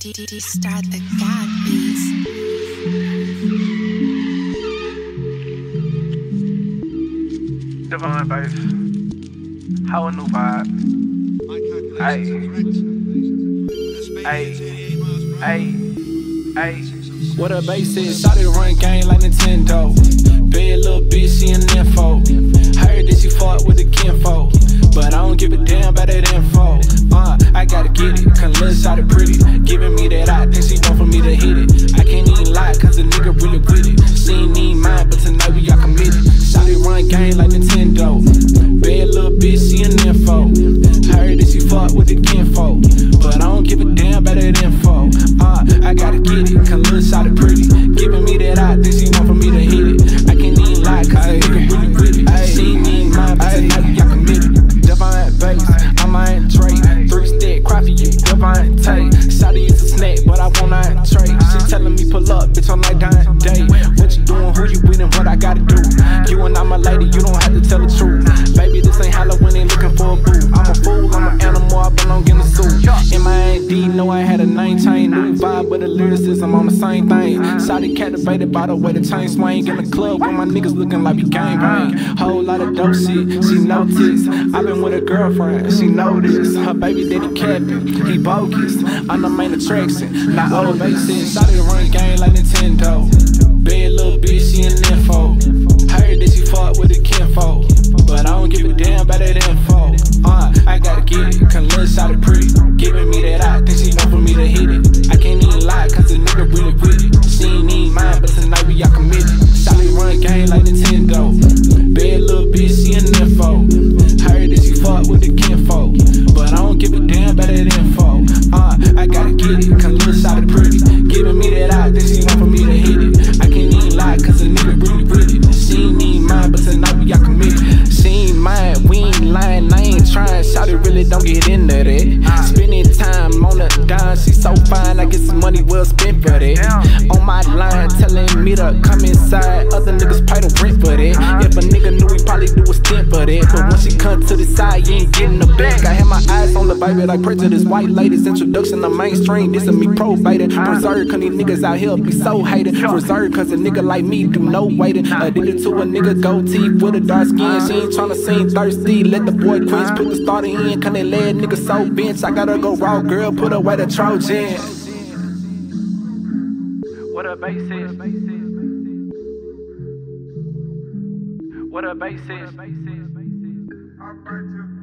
DDD start the God beats. Devon Bass. How a new vibe. Hey. Hey. Hey. Hey. What a bass is, shot it run game like Nintendo. Bad little bitch, she an info. Heard that she fought with the kinfolk. But I don't give a damn about that info. Uh, I gotta get it, cause little shot it pretty. Giving think she want for me to hit it. I can't even lie, cause a nigga really with it. She ain't need mine, but tonight we got committed. Shot it run game like Nintendo. Bad little bitch, she an info. Heard that she fought with the kinfolk. But I don't give a damn about that info. Uh, I gotta get it, cause little shot it pretty. Giving me that eye, think she I want to trade. She telling me pull up, bitch, I'm like dying day. Vibe, but the lyricism on the same thing. Shotty captivated by the way the chain swing in the club when my niggas looking like we gang bang. Whole lot of dope shit, she noticed. i been with a girlfriend, she know this. Her baby daddy capping, he bogus. I'm the main attraction, not old bases. Shotty run game like Nintendo. Bad little bitch, she an info. Heard that she fought with the kinfolk. But I don't give a damn about that info. Uh, I gotta get it, cause little shot it pretty. Giving me that eye, think she want for me to hit it. Spending time on the dime, she so fine, I get some money well spent for that. On my line, telling me to come inside, other niggas pay the rent for that. Probably do a stint for that. But when she come to the side, you ain't getting the back. I have my eyes on the baby like prejudice, white ladies. Introduction to mainstream, this is me probated. Preserve, cause these niggas out here be so hated. Reserved, cause a nigga like me do no waiting. Addicted to a nigga goatee with a dark skin. She ain't tryna seem thirsty. Let the boy quench, put the starter in. Can they let nigga so bench? I gotta go raw, girl, put away the Trojan. What a bass is. What a bass is. Ha ha